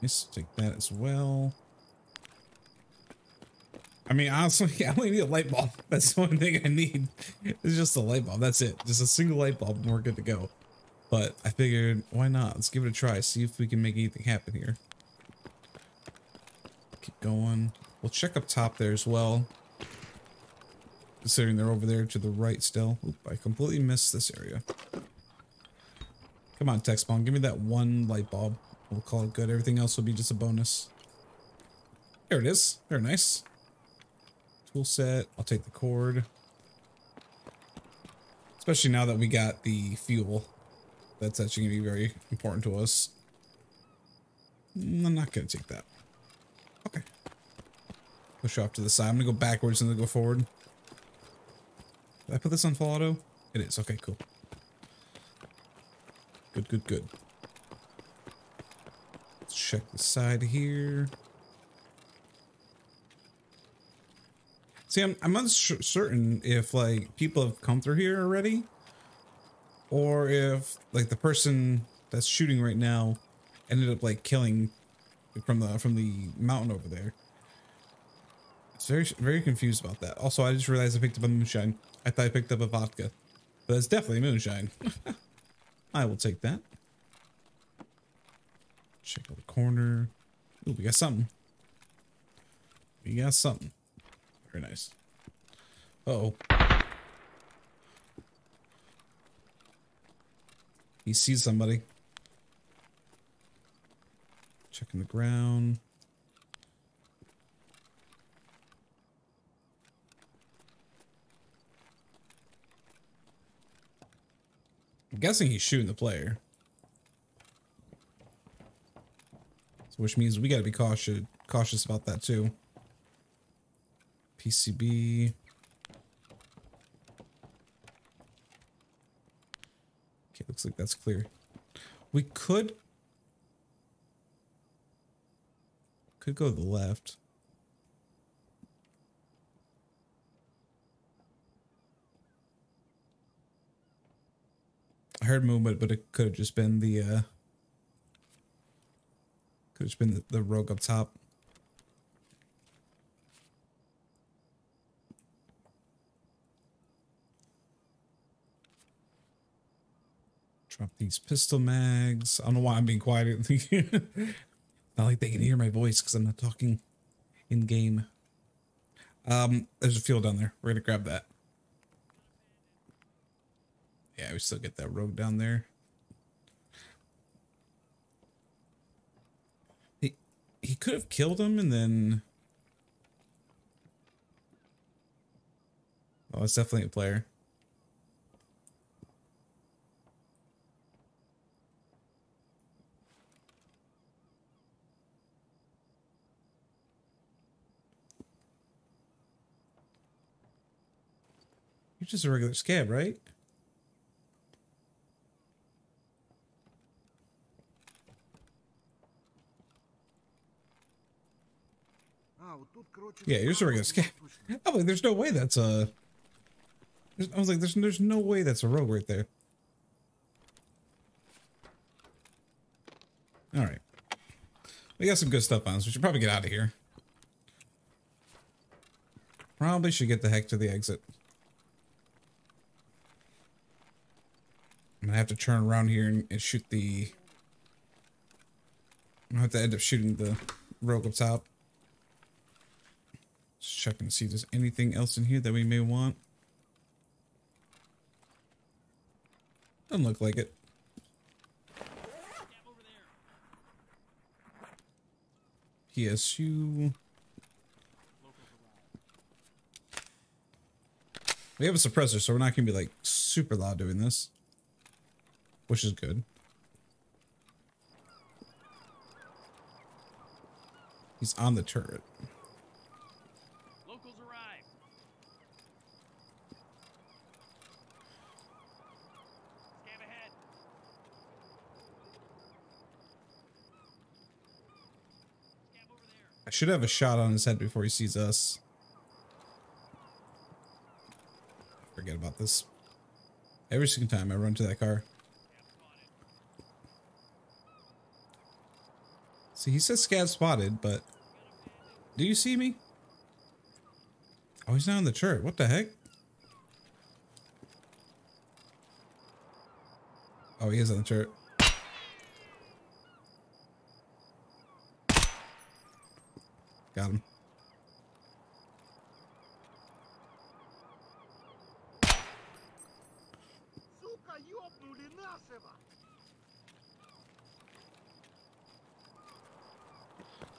Let's take that as well. I mean, honestly, <laughs> I only need a light bulb. <laughs> That's the only thing I need. It's just a light bulb. That's it. Just a single light bulb and we're good to go. But I figured, why not? Let's give it a try. See if we can make anything happen here. Keep going. We'll check up top there as well. Considering they're over there to the right still. Oop, I completely missed this area. Come on, tech spawn. Give me that one light bulb. We'll call it good. Everything else will be just a bonus. There it is. Very nice. Tool set. I'll take the cord. Especially now that we got the fuel. That's actually going to be very important to us. I'm not going to take that. Okay. Push off to the side. I'm going to go backwards and then go forward. Did I put this on full auto? It is. Okay, cool. Good, good, good. Check the side here. See, I'm, I'm uncertain if, like, people have come through here already or if like the person that's shooting right now ended up like killing from the from the mountain over there. It's very very confused about that. Also, I just realized I picked up a moonshine. I thought I picked up a vodka, but it's definitely moonshine. <laughs> I will take that. Check out the corner. Ooh, we got something. We got something. Very nice. Uh oh. He sees somebody. Checking the ground. I'm guessing he's shooting the player. Which means we gotta be cautious cautious about that too. PCB. Okay, looks like that's clear. We could... Could go to the left. I heard movement, but it could have just been the, uh... Could have been the, rogue up top. Drop these pistol mags. I don't know why I'm being quiet. <laughs> not like they can hear my voice because I'm not talking in game. Um, there's a fuel down there. We're gonna grab that. Yeah, we still get that rogue down there. He could have killed him and then. Oh, it's definitely a player. You're just a regular scav, right? Yeah, you're just a regular scav. I was like, there's no way that's a. I was like, there's there's no way that's a rogue right there. All right, we got some good stuff on us. We should probably get out of here. Probably should get the heck to the exit. I'm gonna have to turn around here and, and shoot the. I'm gonna have to end up shooting the rogue up top. Just checking to see if there's anything else in here that we may want. Doesn't look like it. PSU. We have a suppressor, so we're not gonna be like super loud doing this. Which is good. He's on the turret. Locals arrived. Scav ahead. Scav over there. I should have a shot on his head before he sees us. Forget about this. Every single time I run to that car. See, he says scav spotted, but do you see me? Oh, he's not on the turret. What the heck? Oh, he is on the turret. Got him.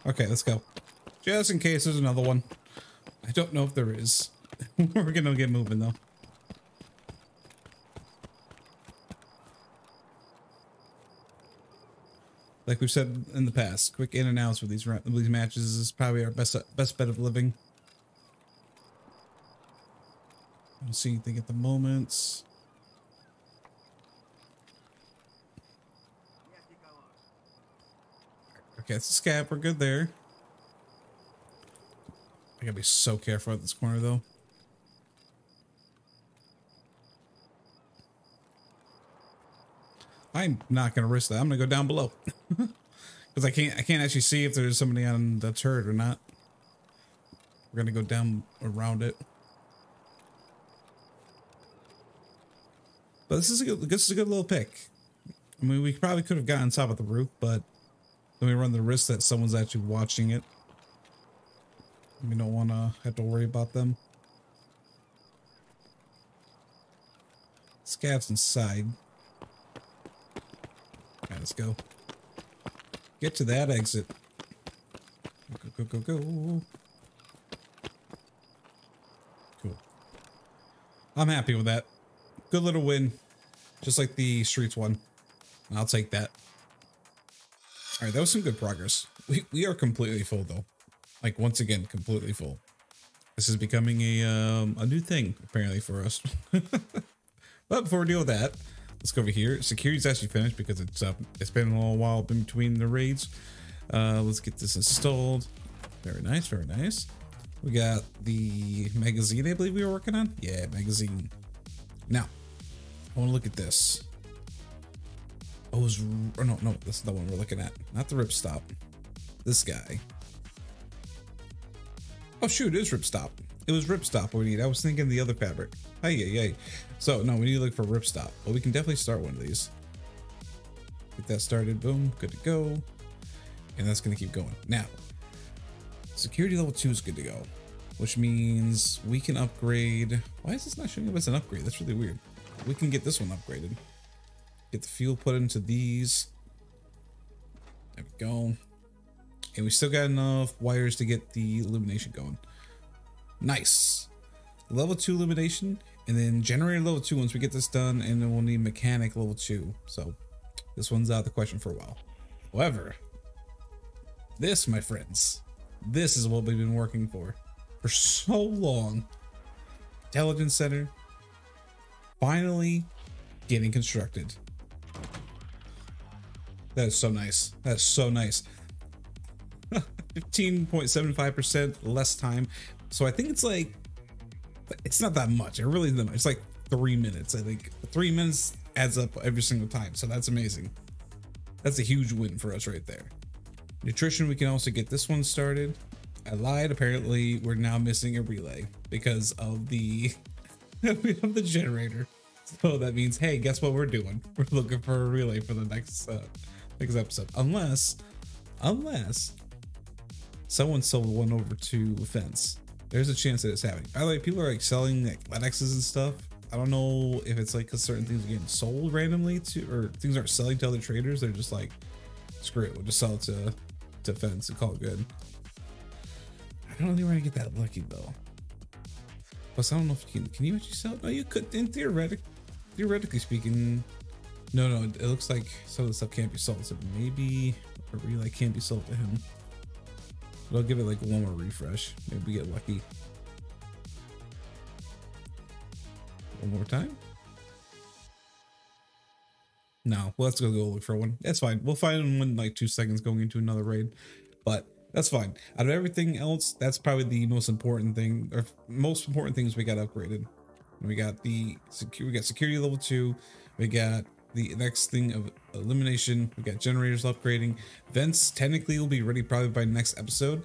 Okay, let's go. Just in case there's another one. I don't know if there is. <laughs> We're gonna get moving though. Like we've said in the past, quick in and outs with these with these matches is probably our best best bet of living. I don't see anything at the moment. Okay, it's a scav. We're good there. I gotta be so careful at this corner though. I'm not gonna risk that. I'm gonna go down below <laughs> because I can't. I can't actually see if there's somebody on the turret or not. We're gonna go down around it. But this is a good. This is a good little pick. I mean, we probably could have gotten on top of the roof, but then we run the risk that someone's actually watching it. We don't want to have to worry about them. Scavs inside. Let's go. Get to that exit. Go, go, go, go. Cool. I'm happy with that. Good little win. Just like the streets one. I'll take that. All right, that was some good progress. We we are completely full though. Like once again, completely full. This is becoming a um a new thing apparently for us. <laughs> but before we deal with that, let's go over here. Security's actually finished because it's uh, it's been a little while in between the raids. Uh, let's get this installed. Very nice, very nice. We got the magazine I believe we were working on. Yeah, magazine. Now, I want to look at this. Oh, was, or no, no, this is the one we're looking at. Not the ripstop. This guy. Oh, shoot, it is ripstop. It was ripstop we need. I was thinking the other fabric. Hey, yeah, yeah. So, no, we need to look for ripstop. But we can definitely start one of these. Get that started. Boom. Good to go. And that's going to keep going. Now, security level 2 is good to go. Which means we can upgrade. Why is this not showing up as an upgrade? That's really weird. We can get this one upgraded. Get the fuel put into these. There we go. And we still got enough wires to get the illumination going. Nice. Level 2 illumination. And then generator level 2 once we get this done. And then we'll need mechanic level 2. So this one's out of the question for a while. However, this, my friends, this is what we've been working for for so long. Intelligence Center finally getting constructed. That is so nice. That is so nice. <laughs> 15.75% less time. So I think it's like, it's not that much. It really isn't. It's like three minutes. I think three minutes adds up every single time. So that's amazing. That's a huge win for us right there. Nutrition, we can also get this one started. I lied. Apparently, we're now missing a relay because of the <laughs> we have the generator. So that means, hey, guess what we're doing? <laughs> We're looking for a relay for the next uh, next episode. Unless, unless someone sold one over to Fence. There's a chance that it's happening. By the way, people are like selling like LEDXes and stuff. I don't know if it's like because certain things are getting sold randomly to, or things aren't selling to other traders. They're just like, screw it, we'll just sell it to to Fence and call it good. I don't really want to get that lucky though. Plus, I don't know if you can. Can you actually sell it? No, you could. In theoretic, theoretically speaking, no, no. It looks like some of the stuff can't be sold. So maybe a relay can't be sold to him. But I'll give it like one more refresh. Maybe we get lucky. One more time. No, well, let's go go look for one. That's fine. We'll find one in like two seconds going into another raid, but that's fine. Out of everything else, that's probably the most important thing, or most important things we got upgraded. We got the secure, we got security level two, we got the next thing of illumination, we got generators upgrading. Vents technically will be ready probably by next episode.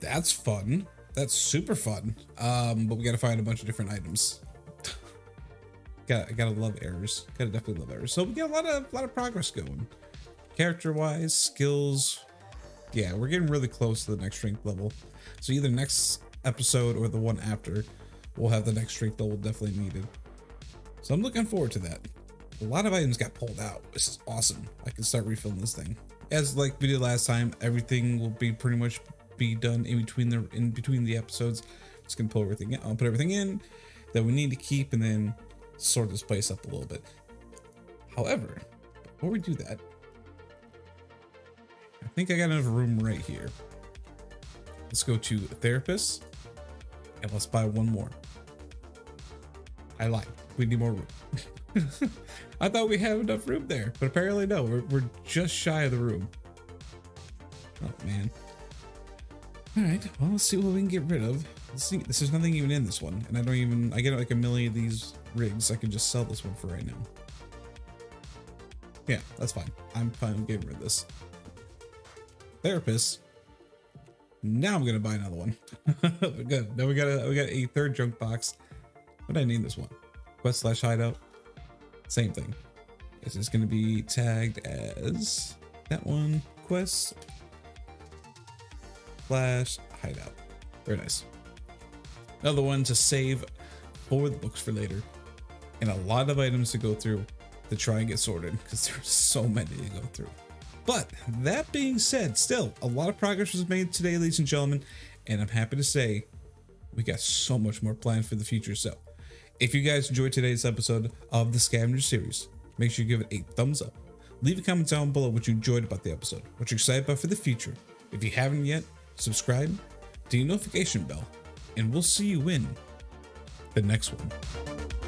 That's fun. That's super fun. Um, but we got to find a bunch of different items. <laughs> got gotta love errors. Gotta definitely love errors. So we got a lot of a lot of progress going. Character wise, skills. Yeah, we're getting really close to the next strength level. So either next episode or the one after, we'll have the next strength level definitely needed. So I'm looking forward to that. A lot of items got pulled out. This is awesome. I can start refilling this thing. As like we did last time, everything will be pretty much be done in between the in between the episodes. Just gonna pull everything in. I'll put everything in that we need to keep and then sort this place up a little bit. However, before we do that, I think I got enough room right here. Let's go to therapist and let's buy one more. I lied. We need more room. <laughs> <laughs> I thought we had enough room there, but apparently no. We're, we're just shy of the room. Oh man. All right. Well, let's see what we can get rid of. Let's see. This is nothing even in this one, and I don't even. I get like a million of these rigs. I can just sell this one for right now. Yeah, that's fine. I'm fine with getting rid of this. Therapist. Now I'm gonna buy another one. <laughs> Good. Now we got a we got a third junk box. What did I name this one? Quest slash hideout. Same thing. This is gonna be tagged as that one. Quest slash hideout. Very nice. Another one to save for the books for later. And a lot of items to go through to try and get sorted because there's so many to go through. But that being said, still a lot of progress was made today, ladies and gentlemen, and I'm happy to say we got so much more planned for the future. So, if you guys enjoyed today's episode of the Scavenger series, make sure you give it a thumbs up. Leave a comment down below what you enjoyed about the episode, what you're excited about for the future. If you haven't yet, subscribe, to your notification bell, and we'll see you in the next one.